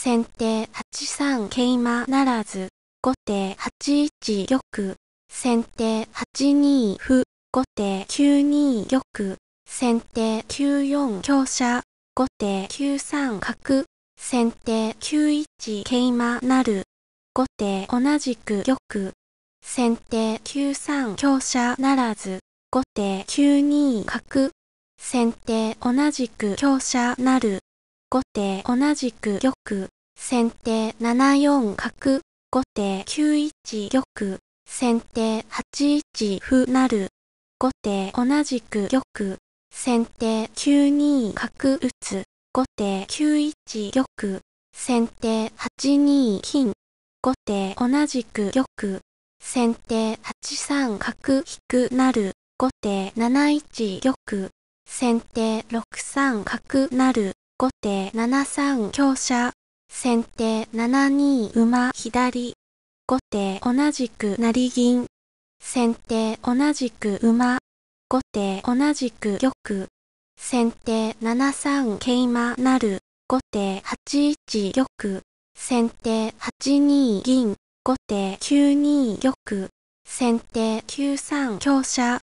先手8三桂馬ならず、後手8一玉、先手8二歩、後手9二玉、先手9四香車、後手9三角、先手9一桂馬なる、後手同じく玉、先手9三香車ならず、後手9二角、先手同じく香車なる、後手同じく玉、先手7四角、後手9一玉、先手8一歩なる、後手同じく玉、先手9二角打つ、後手9一玉、先手8二金、後手同じく玉、先手8三角引くなる、後手7一玉、先手6三角なる、後手7三香車、先手7二馬左、後手同じく成銀、先手同じく馬、後手同じく玉、先手7三桂馬なる、後手8一玉、先手8二銀、後手9二玉、先手9三香車、